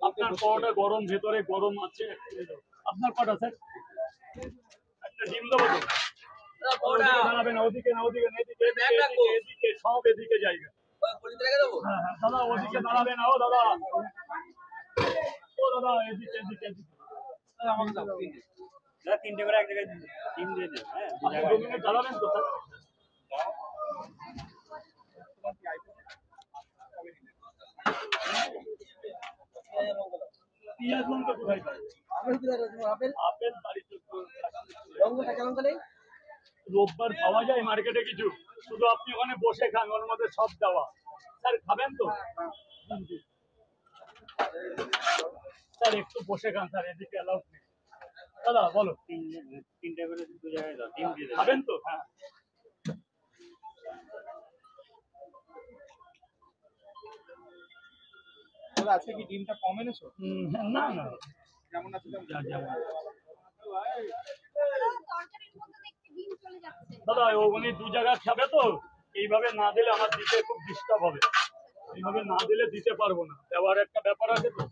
আপনার কটা গরম ভেতরে গরম আছে। আপনার কটা স্যার? একটা ডিম দেবো তো। দাঁড়াবে না ওদিকে না ওদিকে না এদিকে এদিকে, এদিকে এদিকে সব এদিকে জায়গা হ্যাঁ হ্যাঁ দাদা ওদিকে দাঁড়াবে না ও দাদা। ও দাদা এদিকে তিনটে করে এক জায়গায় ডিম দিয়ে দেবে হ্যাঁ দাঁড়াবেন তো পিঁয়াজ লঙ্কা কোথায় পাই আপেল? বাড়িতে রোববার পাওয়া যায় মার্কেটে কিছু। শুধু আপনি ওখানে বসে খান ওর মধ্যে সব দেওয়া। স্যার খাবেন তো? স্যার একটু বসে খান স্যার এদিকে অ্যালাউড নেই। দাদা বলো। তিনটে তিনটে করে দু জায়গায় খাবেন তো? হ্যাঁ। আজকে কি? ডিমটা কম এনেছো? উম, না না। যেমন আছে দাদা উনি দু জায়গা খাবে তো এইভাবে না দিলে আমার দিতে খুব ডিস্টার্ব হবে। এইভাবে না দিলে দিতে পারব না। ব্যবহার একটা ব্যাপার আছে তো